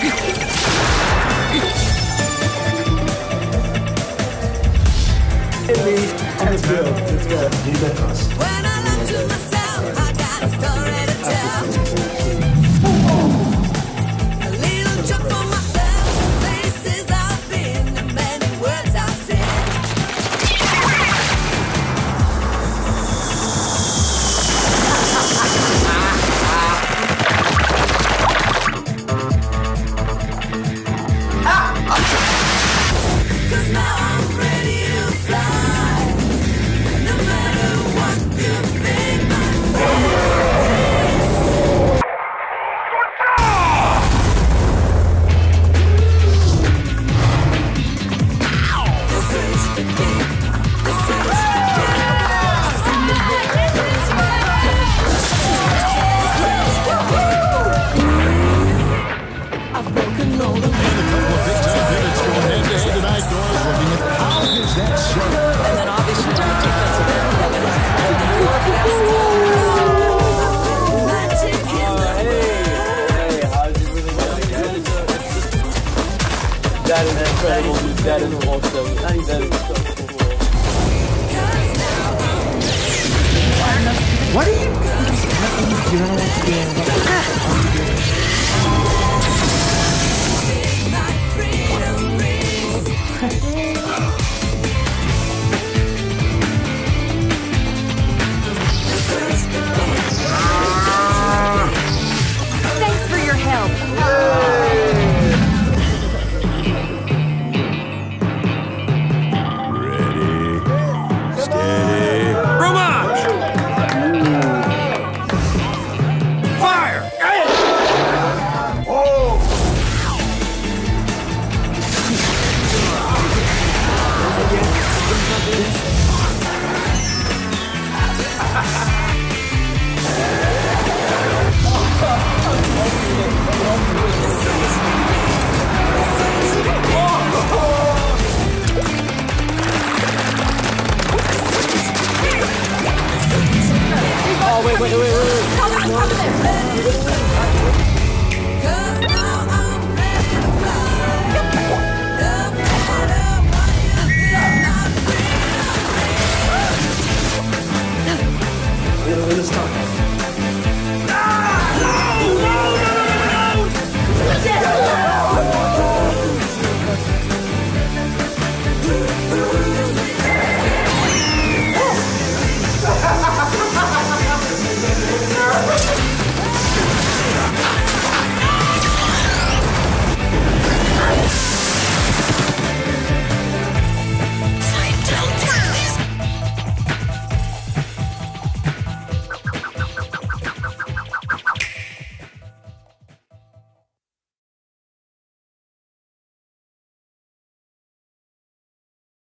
Billy on the field. Let's go. That cross. that is incredible. That is awesome. That is awesome. What are you? What are you doing? 快快快！